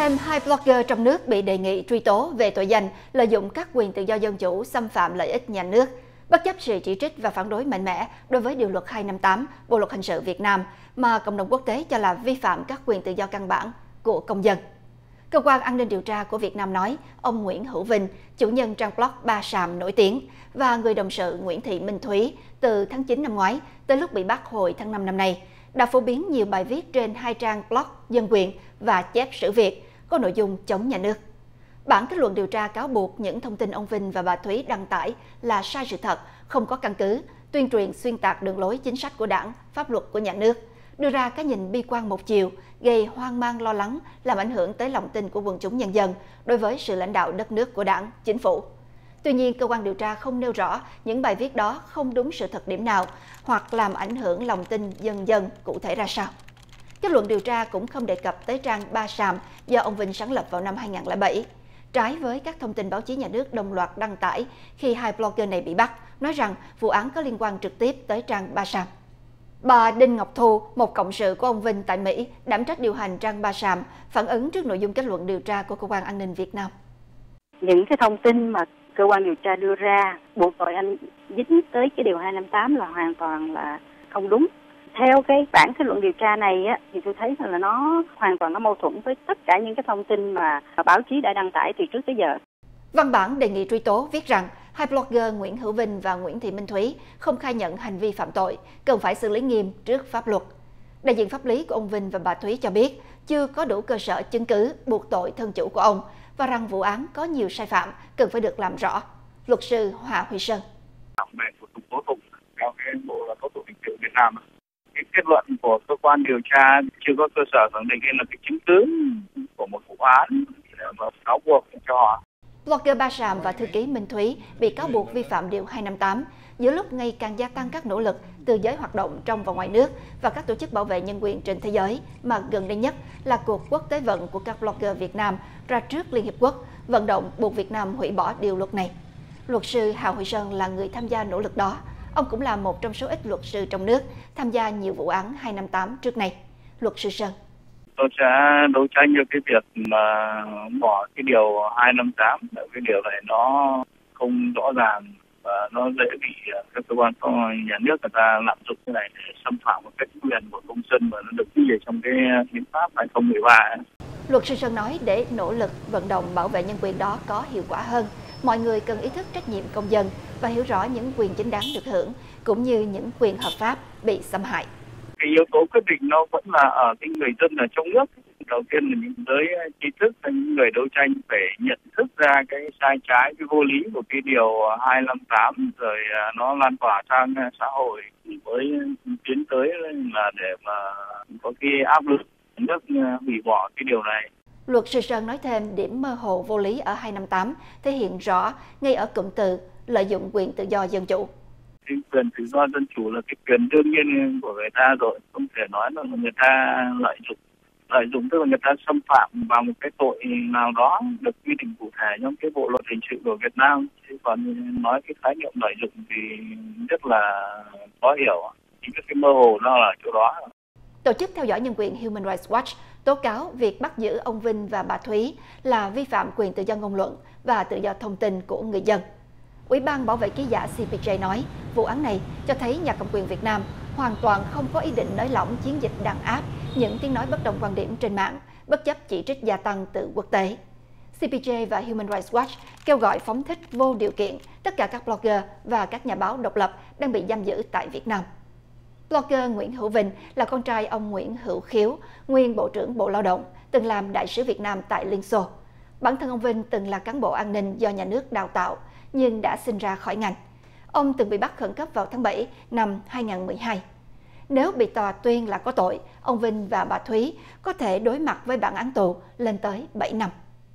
thêm hai blogger trong nước bị đề nghị truy tố về tội danh lợi dụng các quyền tự do dân chủ xâm phạm lợi ích nhà nước bất chấp sự chỉ trích và phản đối mạnh mẽ đối với điều luật 258 Bộ luật hình sự Việt Nam mà cộng đồng quốc tế cho là vi phạm các quyền tự do căn bản của công dân. Cơ quan an ninh điều tra của Việt Nam nói ông Nguyễn Hữu Vinh, chủ nhân trang blog Ba Sàm nổi tiếng và người đồng sự Nguyễn Thị Minh Thúy từ tháng 9 năm ngoái tới lúc bị bắt hồi tháng 5 năm nay đã phổ biến nhiều bài viết trên hai trang blog dân quyền và chép sử Việt có nội dung chống nhà nước. Bản kết luận điều tra cáo buộc những thông tin ông Vinh và bà Thúy đăng tải là sai sự thật, không có căn cứ, tuyên truyền xuyên tạc đường lối chính sách của đảng, pháp luật của nhà nước, đưa ra cái nhìn bi quan một chiều, gây hoang mang lo lắng, làm ảnh hưởng tới lòng tin của quần chúng nhân dân đối với sự lãnh đạo đất nước của đảng, chính phủ. Tuy nhiên, cơ quan điều tra không nêu rõ những bài viết đó không đúng sự thật điểm nào hoặc làm ảnh hưởng lòng tin dân dân cụ thể ra sao. Kết luận điều tra cũng không đề cập tới trang Ba Sàm do ông Vinh sáng lập vào năm 2007. Trái với các thông tin báo chí nhà nước đồng loạt đăng tải khi hai blogger này bị bắt, nói rằng vụ án có liên quan trực tiếp tới trang Ba Sàm. Bà Đinh Ngọc Thu, một cộng sự của ông Vinh tại Mỹ, đảm trách điều hành trang Ba Sàm, phản ứng trước nội dung kết luận điều tra của cơ quan an ninh Việt Nam. Những cái thông tin mà cơ quan điều tra đưa ra buộc tội anh dính tới cái điều 258 là hoàn toàn là không đúng theo cái bản kết luận điều tra này á thì tôi thấy là nó hoàn toàn nó mâu thuẫn với tất cả những cái thông tin mà báo chí đã đăng tải từ trước tới giờ. Văn bản đề nghị truy tố viết rằng hai blogger Nguyễn Hữu Vinh và Nguyễn Thị Minh Thúy không khai nhận hành vi phạm tội, cần phải xử lý nghiêm trước pháp luật. Đại diện pháp lý của ông Vinh và bà Thúy cho biết chưa có đủ cơ sở chứng cứ buộc tội thân chủ của ông và rằng vụ án có nhiều sai phạm cần phải được làm rõ. Luật sư Hòa Huy Sơn. Về thủ tục tố tụng theo cái bộ là tố tụng hình sự Việt Nam cái kết luận của cơ quan điều tra chưa có cơ sở khẳng định là cái chứng cứ của một vụ án mà cáo buộc cho họ. Blogger Ba Sàm và thư ký Minh Thúy bị cáo buộc vi phạm điều 258 giữa lúc ngày càng gia tăng các nỗ lực từ giới hoạt động trong và ngoài nước và các tổ chức bảo vệ nhân quyền trên thế giới, mà gần đây nhất là cuộc quốc tế vận của các blogger Việt Nam ra trước Liên Hiệp Quốc, vận động buộc Việt Nam hủy bỏ điều luật này. Luật sư Hào Huy Sơn là người tham gia nỗ lực đó Ông cũng là một trong số ít luật sư trong nước tham gia nhiều vụ án 258 trước này. Luật sư Sơn. Tôi sẽ đấu tranh cho cái việc mà bỏ cái điều 258, cái điều này nó không rõ ràng và nó dễ bị các cơ quan nhà nước người ta lạm dụng cái này để xâm phạm một cách quyền của công dân và nó được ghi ở trong cái hiến pháp 2013. Luật sư Sơn nói để nỗ lực vận động bảo vệ nhân quyền đó có hiệu quả hơn, mọi người cần ý thức trách nhiệm công dân và hiểu rõ những quyền chính đáng được hưởng cũng như những quyền hợp pháp bị xâm hại. Cái yếu tố quyết định nó vẫn là ở cái người dân ở trong nước. Đầu tiên là những giới trí thức, những người đấu tranh phải nhận thức ra cái sai trái, cái vô lý của cái điều 258 rồi à, nó lan tỏa sang xã hội với tiến tới là để mà có cái áp lực nước hủy bỏ cái điều này. Luật sư Sơn nói thêm điểm mơ hồ vô lý ở 258 thể hiện rõ ngay ở cụm từ lợi dụng quyền tự do dân chủ. Cái quyền tự do dân chủ là cái quyền đương nhiên của người ta rồi, không thể nói là người ta lợi dụng lợi dụng, tức là người ta xâm phạm vào một cái tội nào đó được quy định cụ thể trong cái bộ luật hình sự của Việt Nam. Chứ còn nói cái khái niệm lợi dụng thì rất là khó hiểu. Chính cái mơ hồ nó là chỗ đó. Tổ chức theo dõi nhân quyền Human Rights Watch tố cáo việc bắt giữ ông Vinh và bà Thúy là vi phạm quyền tự do ngôn luận và tự do thông tin của người dân. Ủy ban bảo vệ ký giả CPJ nói, vụ án này cho thấy nhà cầm quyền Việt Nam hoàn toàn không có ý định nới lỏng chiến dịch đàn áp những tiếng nói bất đồng quan điểm trên mạng, bất chấp chỉ trích gia tăng từ quốc tế. CPJ và Human Rights Watch kêu gọi phóng thích vô điều kiện tất cả các blogger và các nhà báo độc lập đang bị giam giữ tại Việt Nam. Blogger Nguyễn Hữu Vinh là con trai ông Nguyễn Hữu Khiếu, nguyên Bộ trưởng Bộ Lao động, từng làm đại sứ Việt Nam tại Liên Xô. Bản thân ông Vinh từng là cán bộ an ninh do nhà nước đào tạo, nhưng đã sinh ra khỏi ngành. Ông từng bị bắt khẩn cấp vào tháng 7 năm 2012. Nếu bị tòa tuyên là có tội, ông Vinh và bà Thúy có thể đối mặt với bản án tù lên tới 7 năm.